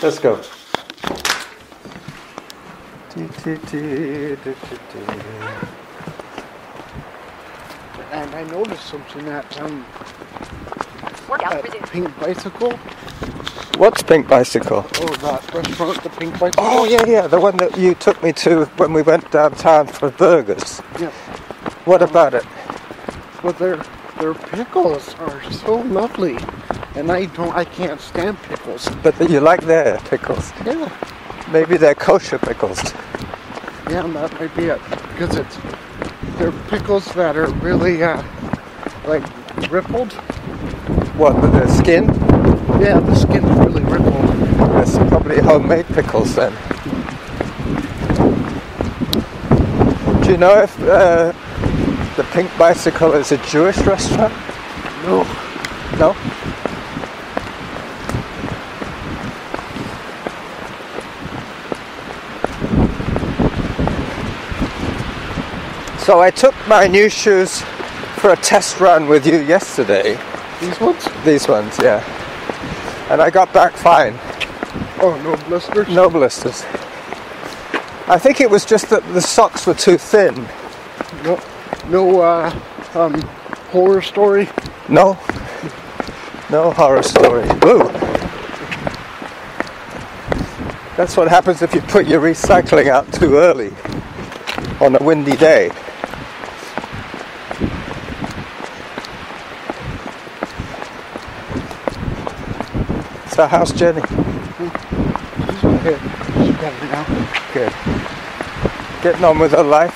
Let's go. And I noticed something at um, Workout that. Pink Bicycle. What's Pink Bicycle? Oh, that restaurant, the Pink Bicycle. Oh yeah, yeah, the one that you took me to when we went downtown for burgers. Yeah. What about it? Well, their their pickles are so lovely, and I don't, I can't stand pickles. But you like their pickles. Yeah, Maybe they're kosher pickles. yeah, that might be it because it's they're pickles that are really uh, like rippled. What, with their skin? Yeah, the skin's really rippled. That's probably homemade pickles then. Do you know if uh, the Pink Bicycle is a Jewish restaurant? No, No? So I took my new shoes for a test run with you yesterday. these ones. These ones, yeah. And I got back fine. Oh, no blisters. No blisters. I think it was just that the socks were too thin. no, no uh, um, horror story. No. No horror story. Ooh. That's what happens if you put your recycling out too early on a windy day. So how's Jenny? She's okay. She's better now. Good. Getting on with her life.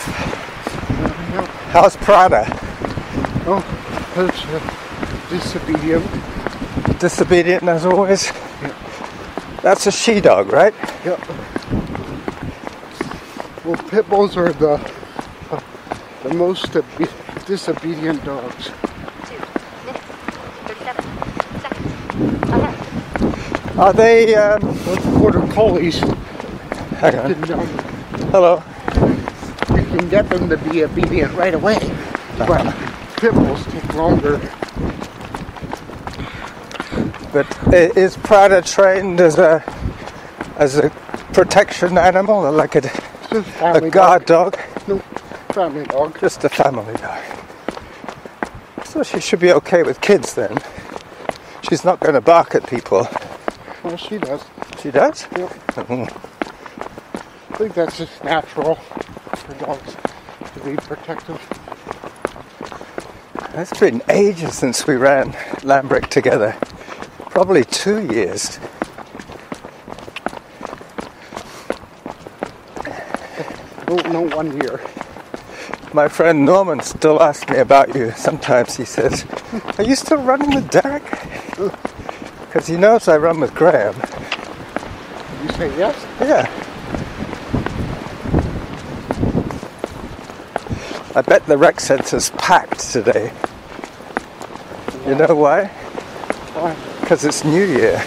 How's Prada? Oh, that's uh, disobedient. Disobedient as always. That's a she dog, right? Yep. Well, pit bulls are the uh, the most obe- disobedient dogs. Two minutes. 37 seconds. Ahead. Are they? Um, Those border collies, hang on. Hello. you can get them to be obedient right away, but pit bulls take longer. But is Prada trained as a as a protection animal, or like a, a guard dog? dog. No, family dog. Just a family dog. So she should be okay with kids then. She's not going to bark at people. Well, she does. She does. Yep. Mhm. I think that's just natural for dogs to be protective. It's been ages since we ran Lambrick together. Probably two years. No, no one year. My friend Norman still asks me about you. Sometimes he says, Are you still running with Derick? Because he knows I run with Graham. You say yes? Yeah. I bet the rec centre's packed today. You know why? Why? Because it's New Year.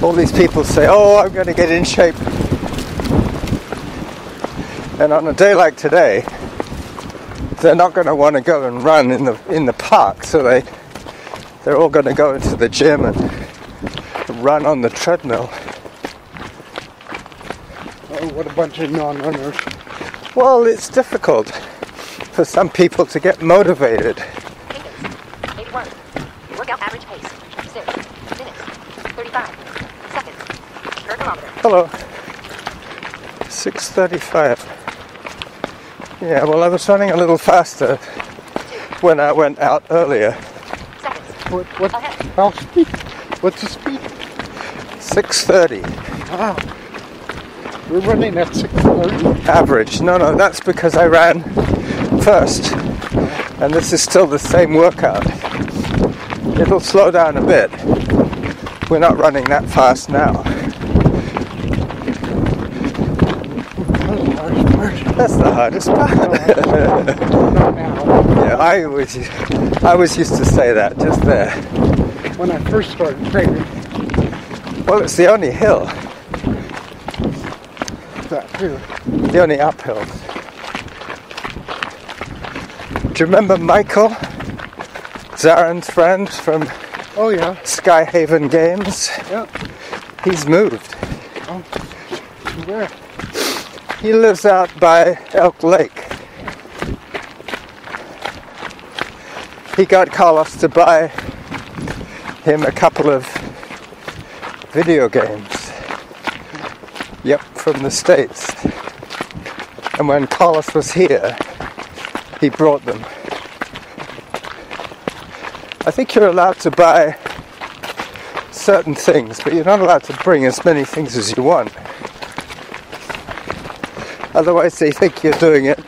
All these people say, Oh, I'm going to get in shape. And on a day like today, they're not going to want to go and run in the in the park, so they they're all going to go into the gym and run on the treadmill. Oh, what a bunch of non-runners. Well, it's difficult for some people to get motivated. Fingers. 81. Workout average pace. 6 minutes. 35 seconds. Per kilometer. Hello. 6:35. Yeah, well, I was running a little faster when I went out earlier. What? What? Ahead. How speed? What's the speed? 6:30 Ah, we're running at 6:30. average. No, no, that's because I ran first, and this is still the same workout. It'll slow down a bit. We're not running that fast now. That's the hardest part. Yeah, I was, I was used to say that just there. When I first started training, Well, it's the only hill, that too. the only uphill. Do you remember Michael, Zaren's friend from Oh yeah, Skyhaven Games? yeah. He's moved. Oh, where? He lives out by Elk Lake. He got Carlos to buy him a couple of video games. Yep, from the States. And when Carlos was here, he brought them. I think you're allowed to buy certain things, but you're not allowed to bring as many things as you want. Otherwise, they think you're doing it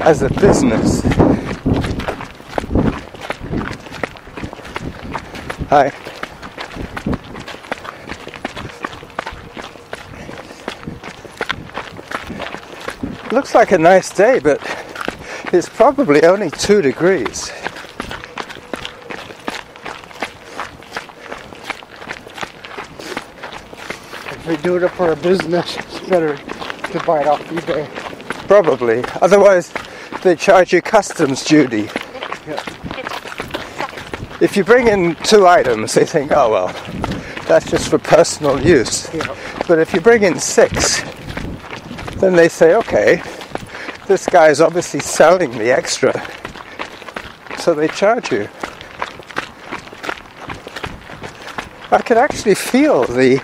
as a business. Hi. Looks like a nice day, but it's probably only two degrees. If we do it for a business, it's better to buy it off eBay. Probably. Otherwise, they charge you customs duty. 50 seconds. If you bring in two items, they think, oh well, that's just for personal use. Yeah. But if you bring in six, then they say, okay, this guy is obviously selling the extra, so they charge you. I can actually feel the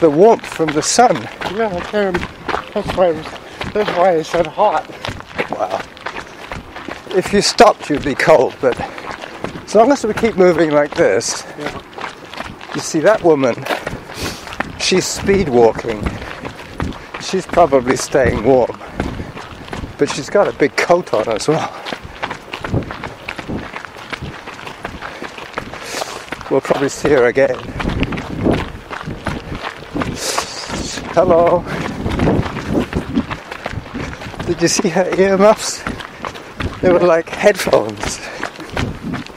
the warmth from the sun. Yeah, I can. That's why. Was, that's why I said hot. Wow. If you stopped, you'd be cold, but long as we keep moving like this, Yeah. you see that woman, she's speed walking. She's probably staying warm, but she's got a big coat on as well. We'll probably see her again. Hello. Did you see her earmuffs? They were like headphones.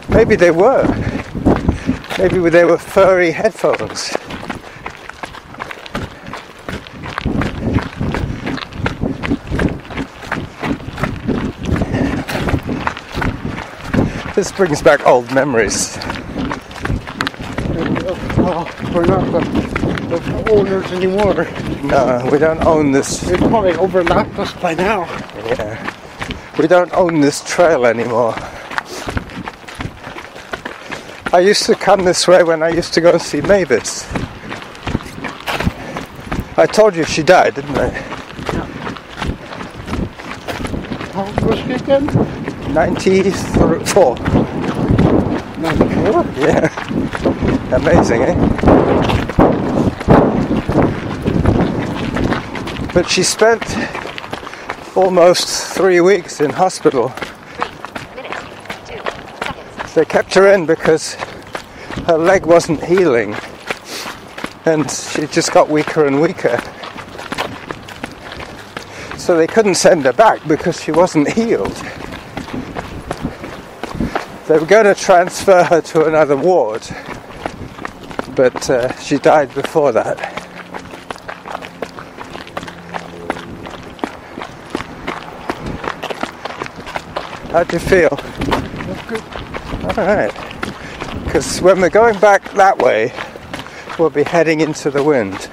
Maybe they were. Maybe they were furry headphones. This brings back old memories. We're not the, the owners anymore. No, we don't own this. They probably overlapped us by now. Yeah. We don't own this trail anymore. I used to come this way when I used to go and see Mavis. I told you she died, didn't I? How old was she again? 94. 94? Yeah. Amazing, eh? But she spent almost three weeks in hospital. Three minutes. Two seconds. They kept her in because her leg wasn't healing and she just got weaker and weaker. So they couldn't send her back because she wasn't healed. They were going to transfer her to another ward, but uh, she died before that. How'd you feel? That's good. All right. Because when we're going back that way, we'll be heading into the wind.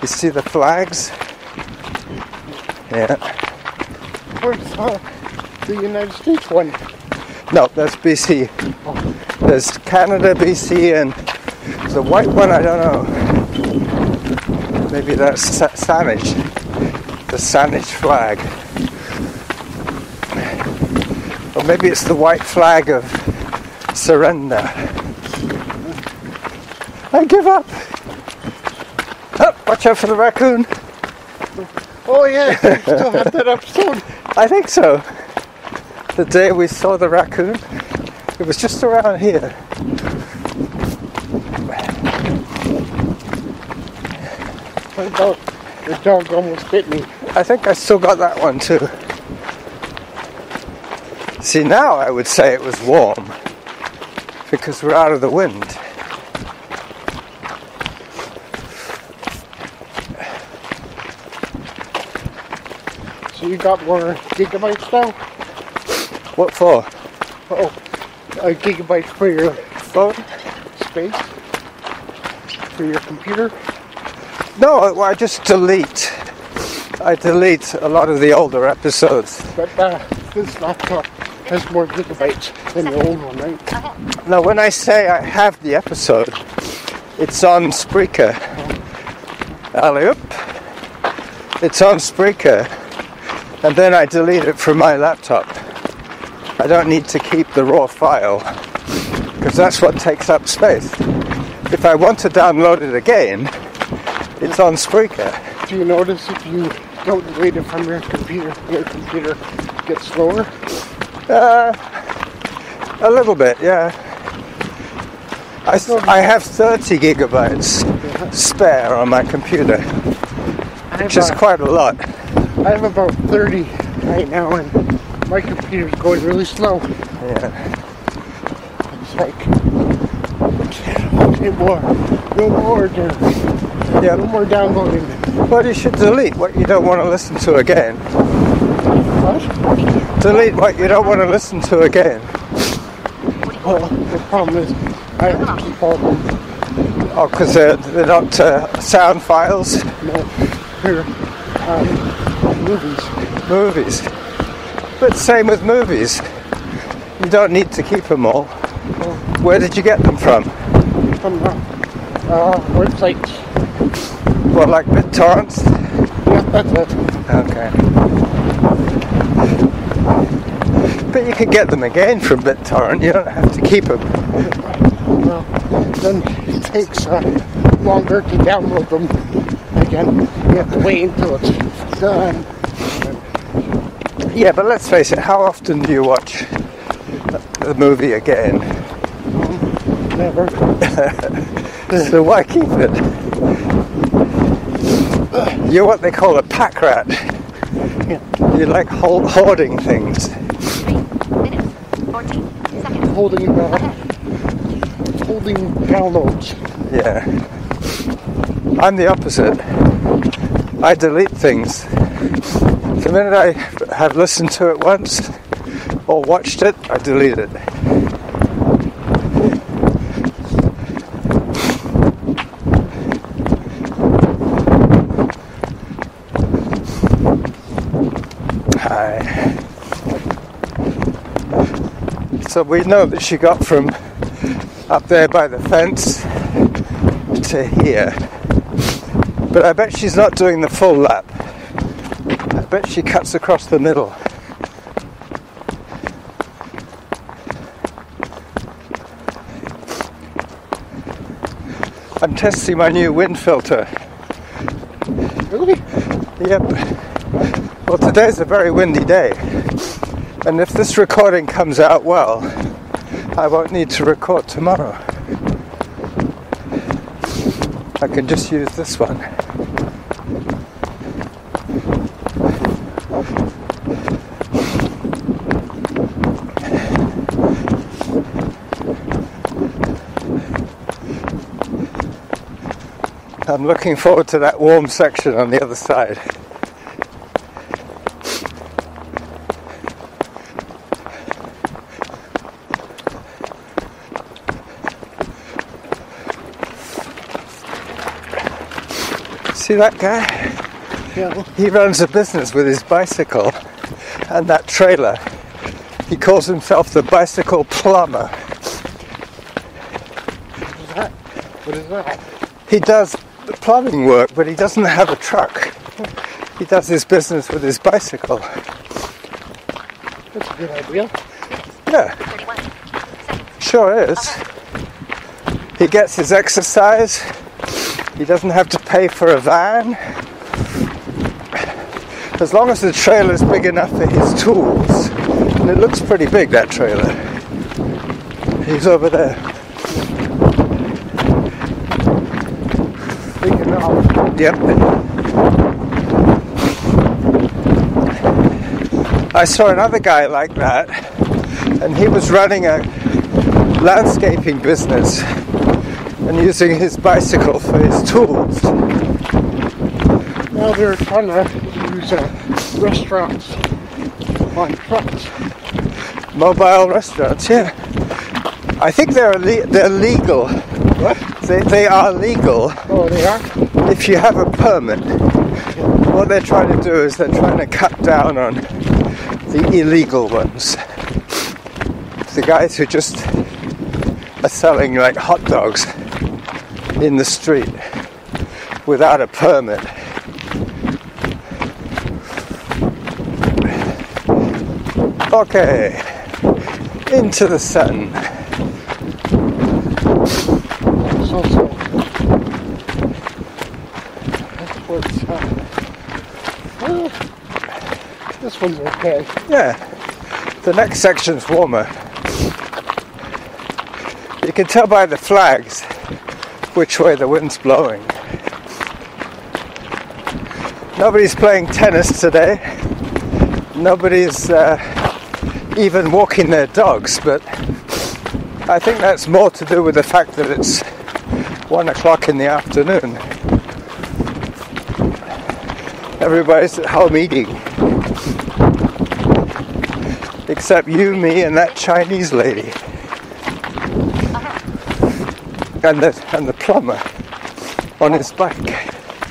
You see the flags? Yeah. Where's uh, the United States one? No, that's BC. There's Canada, BC, and the white one, I don't know. Maybe that's Sa- Saanich. The Saanich flag. Or maybe it's the white flag of surrender. I give up. Oh, watch out for the raccoon. Oh yeah, you still have that episode. I think so. The day we saw the raccoon, it was just around here. My dog, the dog almost bit me. I think I still got that one too. See, now I would say it was warm because we're out of the wind. So you got more gigabytes now? What for? Oh, a gigabyte for your Phone? space? for your computer? No, I, just delete. I delete a lot of the older episodes. But uh, this laptop has more gigabytes than the old one, right? Now, when I say I have the episode, it's on Spreaker. Alley up. It's on Spreaker. And then I delete it from my laptop. I don't need to keep the raw file because that's what takes up space. If I want to download it again, it's on Spreaker. Do you notice if you don't delete it from your computer, your computer gets slower? Uh, a little bit, yeah. I, I have 30 gigabytes spare on my computer, which is quite a lot. I have about 30 right now, and my computer's going really slow. Yeah. It's like, no more, no more, dude. no more downloading. Well, you should delete what you don't want to listen to again. What? Delete what you don't want to listen to again. Well, the problem is, I have to keep all them. Oh, because they're, they're not uh, sound files, No, here, um, movies. movies. But same with movies. You don't need to keep them all. Where did you get them from? From uh, uh, websites. What, like BitTorrents? Yeah, that's it. Okay. But you can get them again from BitTorrent. You don't have to keep them. Well, then it takes uh, longer to download them again. You have to wait until it's done. Yeah, but let's face it. How often do you watch the movie again? Never. So why keep it? You're what they call a pack rat. You like hoarding things. Three minutes. 14 seconds. Holding uh, holding downloads. Yeah. I'm the opposite. I delete things. The minute I have listened to it once or watched it, I delete it. So we know that she got from up there by the fence to here. But I bet she's not doing the full lap. I bet she cuts across the middle. I'm testing my new wind filter. Really? Yep. Well, today's a very windy day. And if this recording comes out well, I won't need to record tomorrow. I can just use this one. I'm looking forward to that warm section on the other side. See that guy? Yeah. He runs a business with his bicycle and that trailer. He calls himself the bicycle plumber. What is that? What is that? He does the plumbing work, but he doesn't have a truck. He does his business with his bicycle. That's a good idea. Yeah, sure is. He gets his exercise. He doesn't have to pay for a van. As long as the trailer is big enough for his tools. And it looks pretty big, that trailer. He's over there. Yep. I saw another guy like that, and he was running a landscaping business and using his bicycle for his tools. Now they're trying to use uh, restaurants on trucks. Mobile restaurants, yeah. I think they're le- they're legal. What? They, they are legal Oh, they are? if you have a permit. What they're trying to do is they're trying to cut down on the illegal ones. The guys who just are selling like hot dogs in the street without a permit. Okay, into the sun. So, so. That's what's, uh, well, this one's okay. Yeah, the next section's warmer. You can tell by the flags which way the wind's blowing. Nobody's playing tennis today. Nobody's uh, even walking their dogs, but I think that's more to do with the fact that it's one o'clock in the afternoon. Everybody's at home eating except you, me, and that Chinese lady, and the and the plumber on his bike.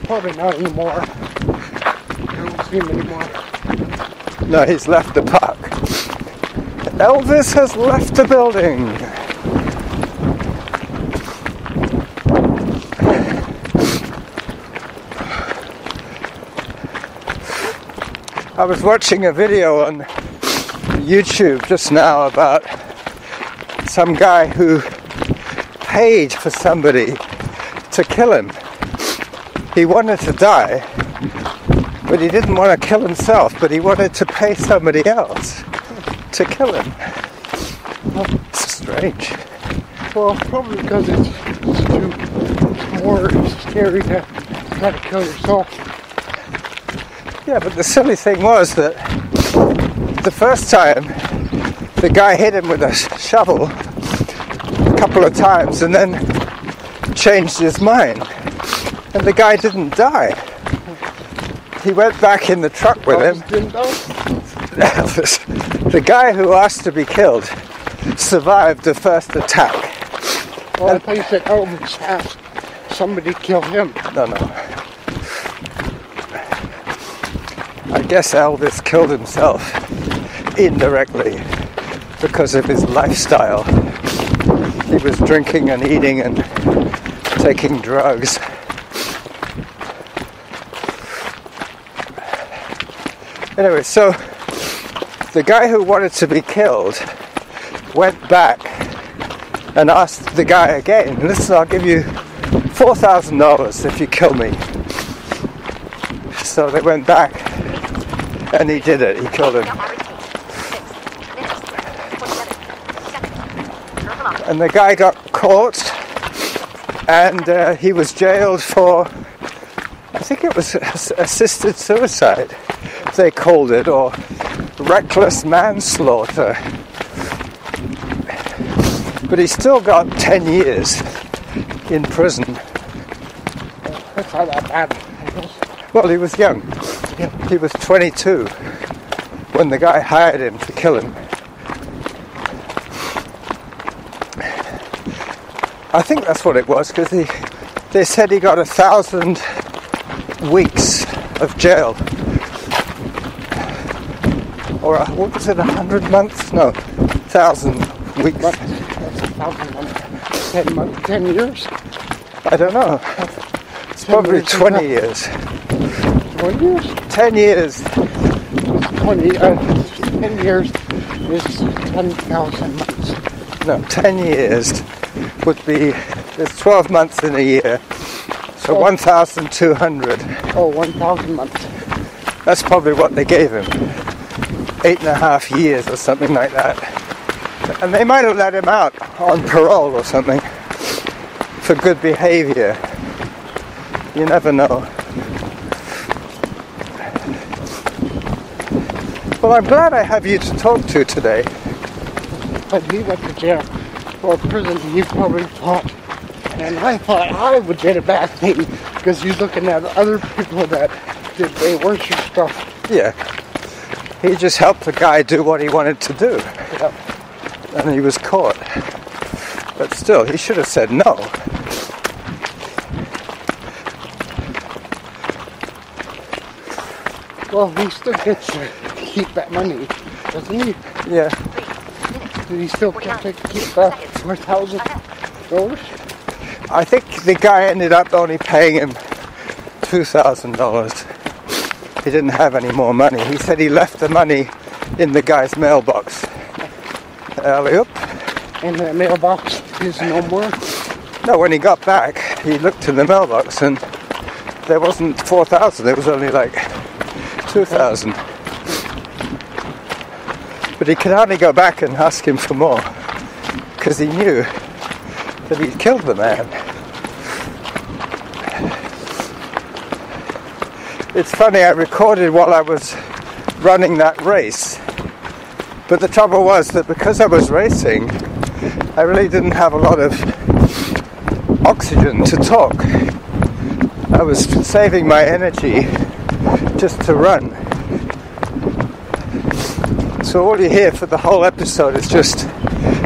Probably not anymore. I don't see him anymore. No, he's left the park. Elvis has left the building. I was watching a video on YouTube just now about some guy who paid for somebody to kill him. He wanted to die, but he didn't want to kill himself, but he wanted to pay somebody else to kill him. It's strange. Well, probably because it's, it's too more scary to try to kill yourself. Yeah, but the silly thing was that the first time the guy hit him with a shovel couple of times and then changed his mind. And the guy didn't die. He went back in the truck with him. Elvis didn't die? Elvis, the guy who asked to be killed, survived the first attack. Well, I thought you said oh, Elvis asked somebody kill him. No, no. I guess Elvis killed himself indirectly because of his lifestyle. He was drinking and eating and taking drugs. Anyway, so the guy who wanted to be killed went back and asked the guy again, listen, I'll give you $4,000 if you kill me. So they went back and he did it. He killed him. Workout average pace. Six. Minutes. 27 seconds. Curve along. And the guy got caught and uh, he was jailed for, I think it was assisted suicide, they called it, or reckless manslaughter. But he still got 10 years in prison. That's not that bad. Well, he was young. He was 22 when the guy hired him to kill him. I think that's what it was because he, they said he got a thousand weeks of jail. Or a, what was it, a hundred months? No, thousand weeks. But that's a thousand months. Ten months, ten years? I don't know. It's 10 probably years 20 not- years. Twenty years? 10 years. Twenty, uh, ten years is ten thousand months. No, 10 years would be, there's 12 months in a year. So Oh. 1,200. Oh, one thousand months. That's probably what they gave him. Eight and a half years or something like that. And they might have let him out on parole or something for good behavior. You never know. Well, I'm glad I have you to talk to today. But he went to jail or prison you probably thought, and I thought I would get a bad thing because you're looking at other people that did they worship stuff. Yeah. He just helped the guy do what he wanted to do. And he was caught. But still, he should have said no. Well, he still gets to keep that money, doesn't he? Yeah. He still keep that four thousand dollars? I think the guy ended up only paying him two thousand dollars. He didn't have any more money. He said he left the money in the guy's mailbox. Alley up. And the mailbox is no more. No, when he got back, he looked in the mailbox and there wasn't four thousand. It was only like two thousand. But he could hardly go back and ask him for more because he knew that he'd killed the man. It's funny, I recorded while I was running that race. But the trouble was that because I was racing, I really didn't have a lot of oxygen to talk. I was saving my energy just to run. So all you hear for the whole episode is just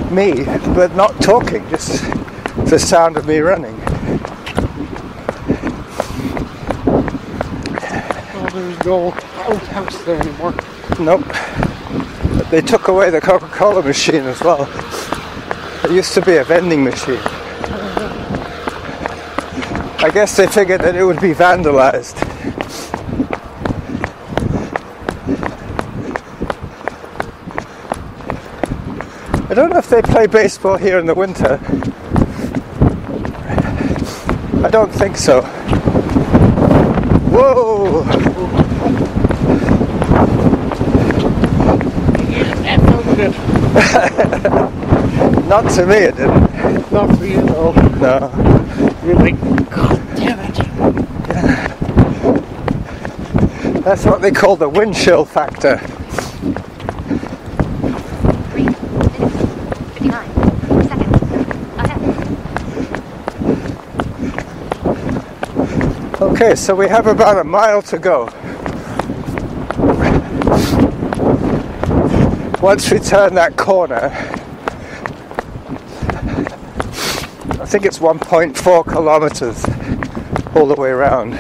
me, but not talking, just the sound of me running. Well, there's no old house there anymore. Nope. But they took away the Coca Cola machine as well. It used to be a vending machine. I guess they figured that it would be vandalized. Don't know if they play baseball here in the winter. I don't think so. Whoa! That felt good. Not to me, it didn't. Not for you though. No. You're like, God damn it. That's what they call the wind chill factor. Three minutes. Fifty-nine seconds. Ahead. Okay, so we have about a mile to go. Once we turn that corner, I think it's 1.4 kilometers all the way around.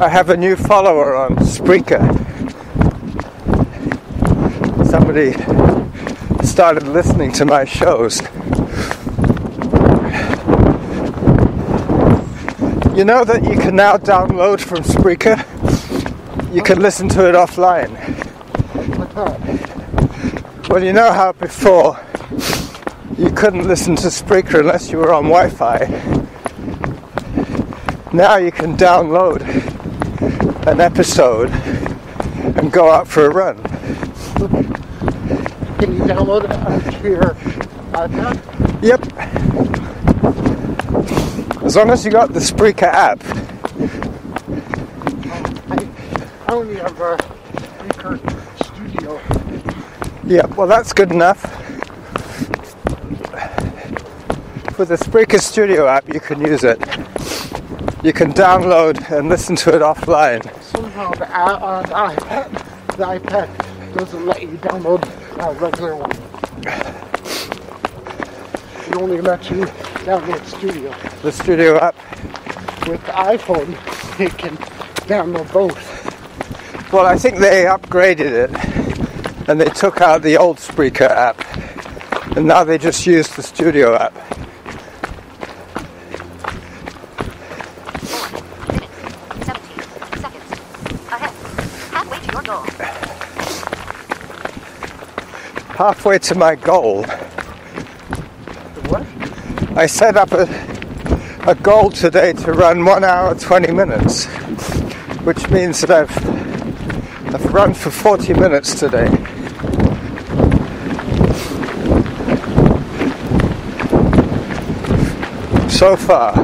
I have a new follower on Spreaker. Somebody started listening to my shows. You know that you can now download from Spreaker? You can listen to it offline. Well, you know how before you couldn't listen to Spreaker unless you were on Wi Fi? Now you can download an episode and go out for a run. Download it onto your iPad? Yep. As long as you got the Spreaker app. I only have a Record Studio. Yep, well that's good enough. With the Spreaker Studio app you can use it. You can download and listen to it offline. Somehow the, uh, the iPad, the iPad doesn't let you download a regular one. It only lets you download Studio. The Studio app. With the iPhone, it can download both. Well, I think they upgraded it and they took out the old Spreaker app and now they just use the Studio app. Four minutes. Seventeen seconds. Ahead. Halfway to your goal. Halfway to my goal, What? I set up a, a goal today to run one hour 20 minutes, which means that I've, I've run for 40 minutes today. So far.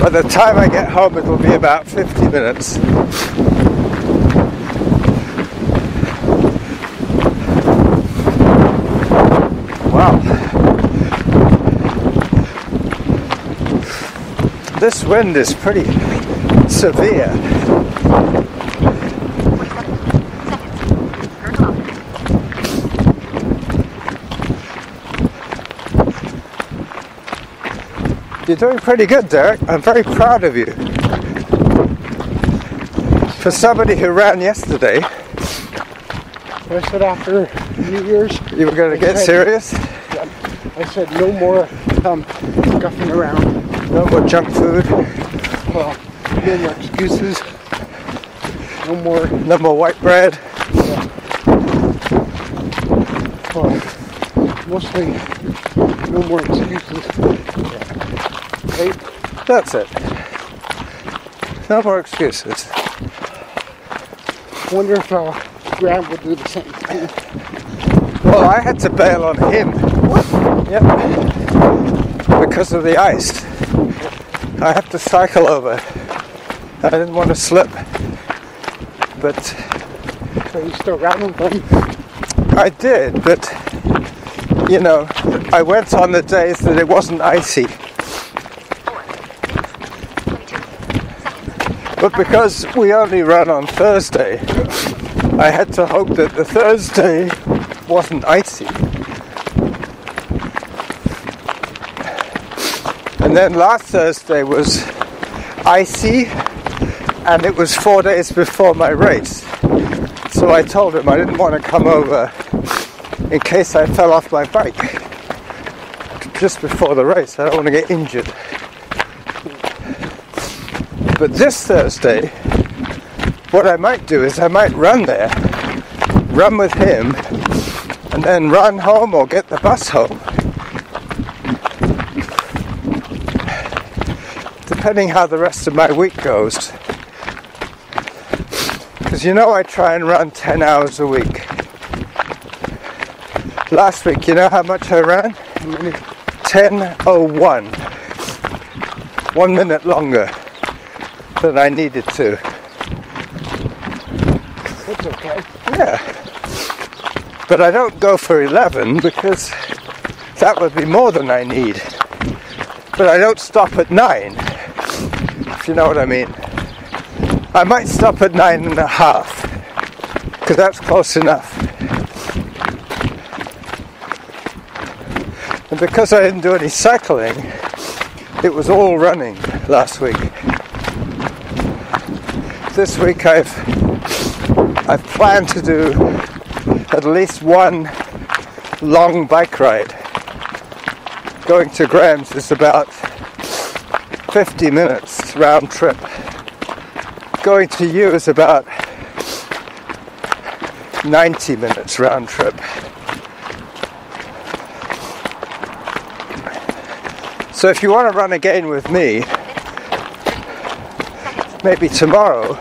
By the time I get home, it'll be about 50 minutes. This wind is pretty severe. You're doing pretty good, Derick. I'm very proud of you. For somebody who ran yesterday, I said after New Year's, you were going to get serious. Yeah, I said no more um, around. No more junk food. Well, no more excuses. No more. No more white bread. Well, mostly no more excuses. Right? That's it. No more excuses. Wonder if uh, Graham would do the same thing. Well, I had to bail on him. Yep. Because of the ice. I have to cycle over. I didn't want to slip. But So you still ran them. I did, but you know, I went on the days that it wasn't icy. Four. 22 seconds. But because we only run on Thursday, I had to hope that the Thursday wasn't icy. And then last Thursday was icy, and it was four days before my race. So I told him I didn't want to come over in case I fell off my bike just before the race. I don't want to get injured. But this Thursday, what I might do is I might run there, run with him, and then run home or get the bus home. Depending how the rest of my week goes. Because you know I try and run 10 hours a week. Last week, you know how much I ran? 10.01. One minute longer than I needed to. It's okay. Yeah. But I don't go for 11 because that would be more than I need. But I don't stop at 9, if you know what I mean. I might stop at nine and a half because that's close enough. And because I didn't do any cycling, it was all running last week. This week I've I've planned to do at least one long bike ride. Going to Graham's is about 50 minutes round trip. Going to you is about 90 minutes round trip. So if you want to run again with me, maybe tomorrow,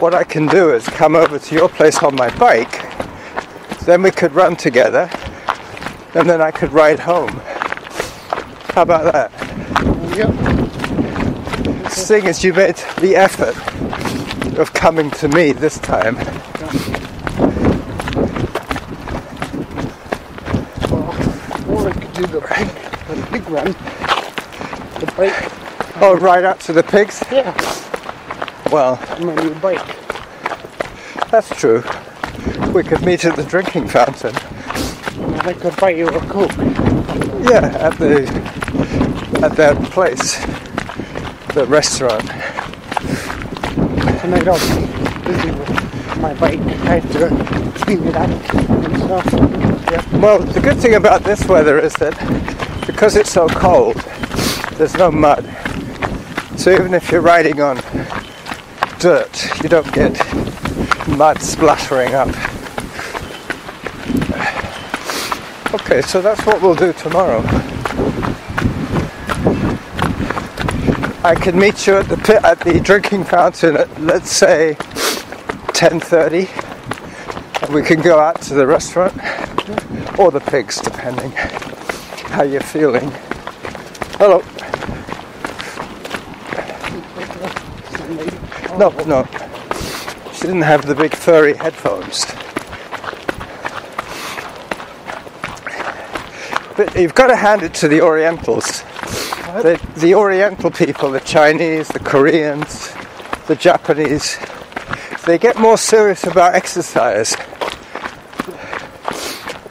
what I can do is come over to your place on my bike, then we could run together, and then I could ride home. How about that? Yep. Seeing is, you made the effort of coming to me this time, Well, or I could do the big, the big run. The bike. oh, right out to the pigs? Yeah. Well, My new bike. that's true. We could meet at the drinking fountain. And I could buy you a coke. Yeah, at the at that place, the restaurant. Tonight I'll be busy with my bike. I had to clean it up and stuff. Yeah. Well, the good thing about this weather is that because it's so cold, there's no mud. So even if you're riding on dirt, you don't get mud splattering up. Okay, so that's what we'll do tomorrow. I can meet you at the pit, at the drinking fountain at let's say 10:30, and we can go out to the restaurant or the pigs, depending how you're feeling. Hello. No, no. She didn't have the big furry headphones. But you've got to hand it to the Orientals. The, the Oriental people, the Chinese, the Koreans, the Japanese, they get more serious about exercise.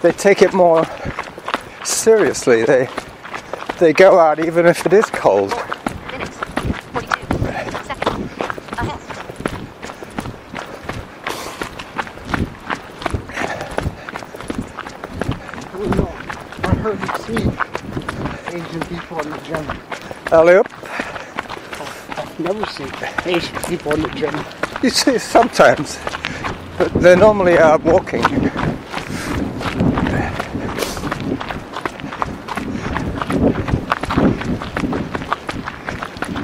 They take it more seriously. They they go out even if it is cold. Minutes. 42 seconds. Ahead. I heard you see Asian people in the gym. Alley-oop. I've never seen Asian people in the gym. You see sometimes, but they're normally out walking.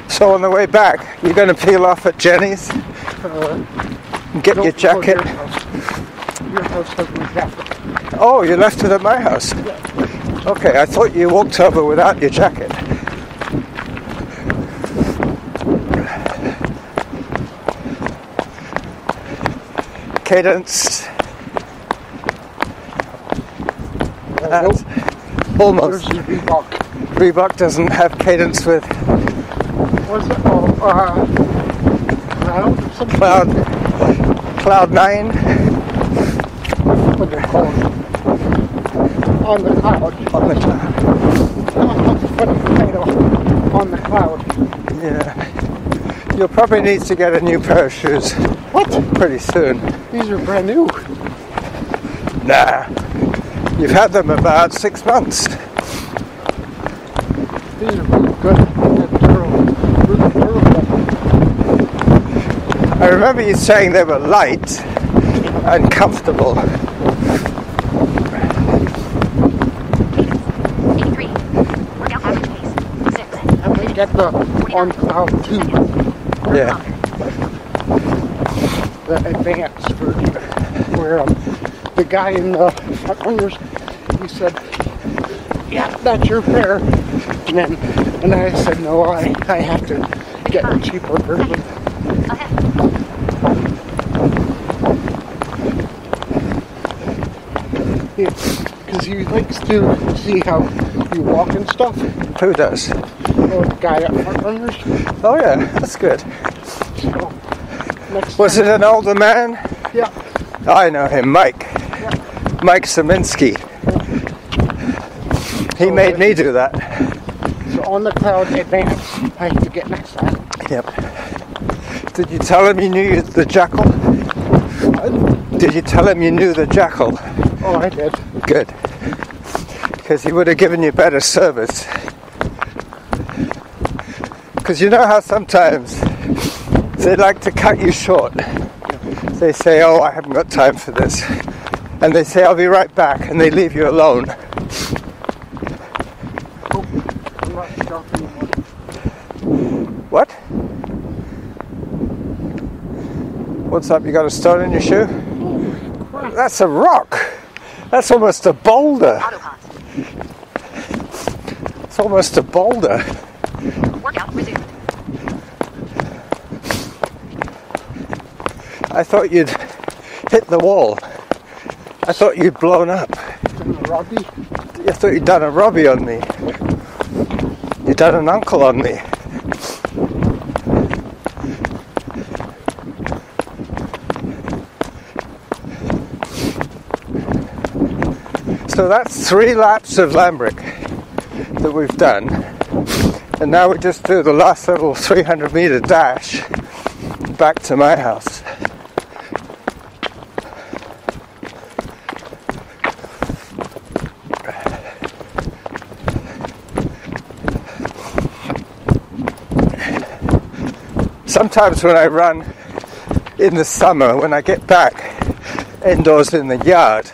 So on the way back, you're going to peel off at Jenny's, Uh, and get your jacket. Your house, your house has my jacket. Oh, you left it at my house. Okay, I thought you walked over without your jacket. Cadence. Uh, That's nope. Almost. Reebok. Reebok doesn't have cadence with What's it? Oh, uh, Cloud? Cloud Cloud Nine. what. On the cloud. On the cloud. On the cloud. Yeah. You'll probably need to get a new pair of shoes What? pretty soon. These are brand new. Nah. You've had them about six months. These are really good. They're. Really durable. I remember you saying they were light and comfortable. 83. Workout average pace. 6. And we get the on cloud two, Yeah. The advanced version, where um, the guy in the front runners, he said, "Yeah, that's your fare. and then and I said, "No, I I have to get a cheaper version." Because he likes to see how you walk and stuff. Who does? You the guy at front runners. Oh yeah, that's good. So next Was time, it an older man? Yeah. I know him, Mike. Yeah. Mike Saminsky. He Oh, made me do that. So on the cloud advance, I have to get next time. Yep. Did you tell him you knew the jackal? Did you tell him you knew the jackal? Oh, I did. Good. Because he would have given you better service. Because you know how sometimes they like to cut you short. They say, Oh, I haven't got time for this. And they say, I'll be right back. And they leave you alone. What? What's up? You got a stone in your shoe? That's a rock. That's almost a boulder. It's almost a boulder. Workout resumed. I thought you'd hit the wall. I thought you'd blown up. From the Robbie. I thought you'd done a Robbie on me. You'd done an uncle on me. So that's three laps of Lambrick that we've done. And now we just do the last little 300 meter dash back to my house. Sometimes when I run in the summer, when I get back indoors in the yard,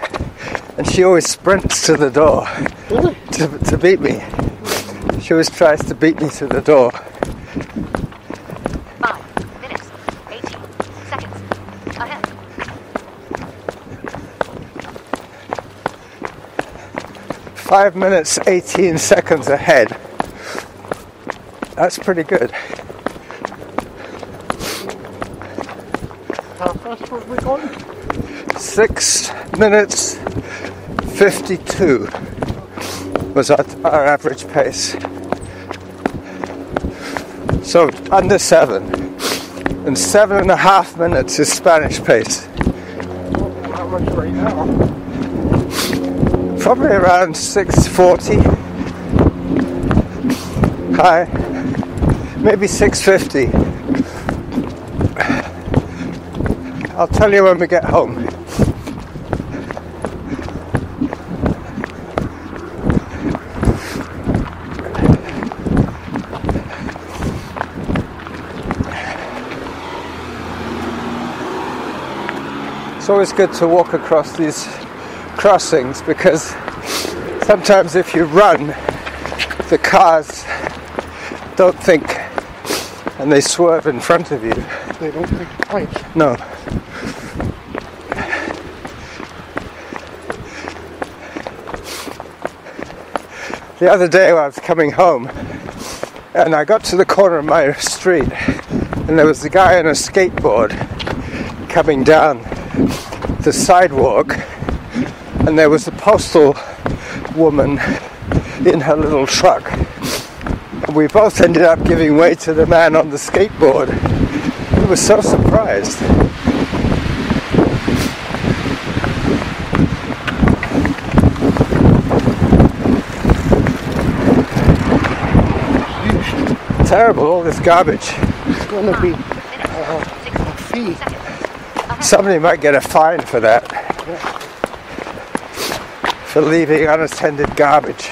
and she always sprints to the door to, to beat me. She always tries to beat me to the door. 5 minutes. 18 seconds. Ahead. Five minutes, 18 seconds ahead. That's pretty good. How fast were we going? Six minutes, 52 was our, our average pace. So under seven. And seven and a half minutes is Spanish pace. How much right now? Probably around 640. Hi. Maybe 6.50. I'll tell you when we get home. It's always good to walk across these crossings because sometimes if you run, the cars don't think and they swerve in front of you. They don't think twice. No. The other day I was coming home and I got to the corner of my street and there was a guy on a skateboard coming down the sidewalk and there was a postal woman in her little truck. And we both ended up giving way to the man on the skateboard. Were so surprised. Terrible, all this garbage. It's going to be Uh, a fee. Somebody might get a fine for that. For leaving unattended garbage.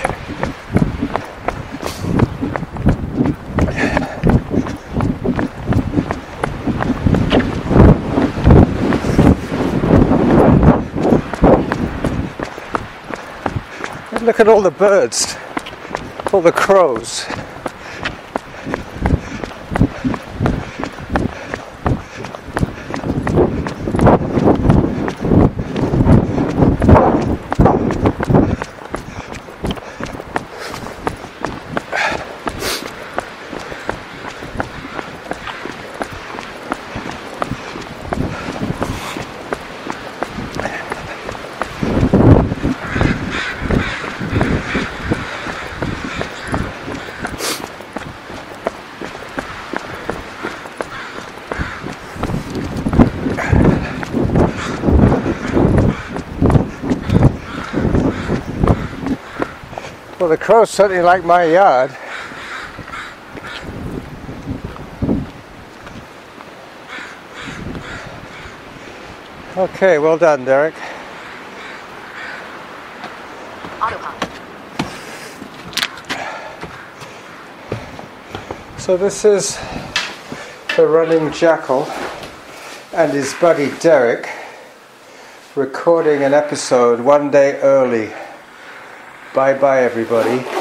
At all the birds, all the crows. Well, the crows certainly like my yard. Okay, well done, Derick. So this is the running jackal and his buddy Derick recording an episode one day early. Bye bye, everybody.